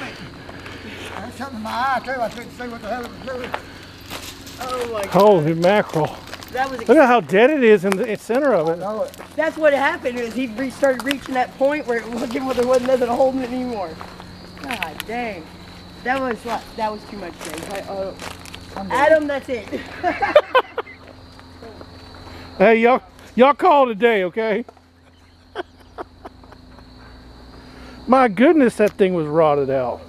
high too. I couldn't see what the hell it was doing. Oh my god. Holy mackerel. That was Look at how dead it is in the center of it. Know it. that's what happened is he re- started reaching that point where it wasn't well, there wasn't nothing holding it anymore. God dang. That was like that was too much, James. I, oh. Adam, that's it. Hey, y'all, y'all call today, okay? My goodness, that thing was rotted out.